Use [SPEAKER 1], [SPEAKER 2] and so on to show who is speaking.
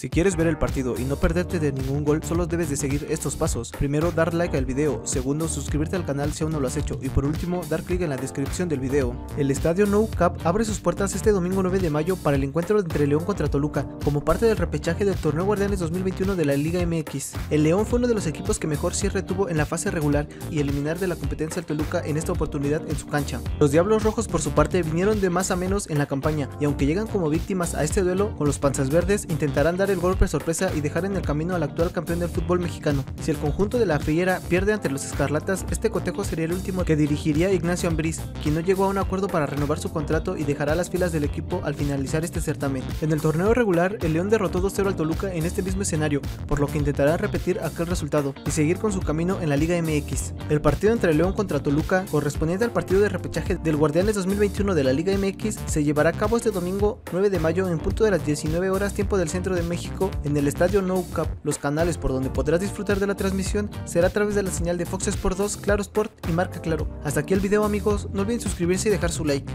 [SPEAKER 1] Si quieres ver el partido y no perderte de ningún gol, solo debes de seguir estos pasos. Primero, dar like al video. Segundo, suscribirte al canal si aún no lo has hecho. Y por último, dar clic en la descripción del video. El estadio No Cap abre sus puertas este domingo 9 de mayo para el encuentro entre León contra Toluca, como parte del repechaje del torneo Guardianes 2021 de la Liga MX. El León fue uno de los equipos que mejor cierre tuvo en la fase regular y eliminar de la competencia al Toluca en esta oportunidad en su cancha. Los Diablos Rojos por su parte vinieron de más a menos en la campaña y aunque llegan como víctimas a este duelo con los Panzas Verdes intentarán dar el golpe sorpresa y dejar en el camino al actual campeón del fútbol mexicano. Si el conjunto de la Fiera pierde ante los Escarlatas, este cotejo sería el último que dirigiría Ignacio Ambriz, quien no llegó a un acuerdo para renovar su contrato y dejará las filas del equipo al finalizar este certamen. En el torneo regular, el León derrotó 2-0 al Toluca en este mismo escenario, por lo que intentará repetir aquel resultado y seguir con su camino en la Liga MX. El partido entre León contra Toluca, correspondiente al partido de repechaje del Guardianes 2021 de la Liga MX, se llevará a cabo este domingo 9 de mayo en punto de las 19 horas tiempo del centro de México en el estadio No Cap. Los canales por donde podrás disfrutar de la transmisión será a través de la señal de Fox Sport 2, Claro Sport y Marca Claro. Hasta aquí el video amigos, no olviden suscribirse y dejar su like.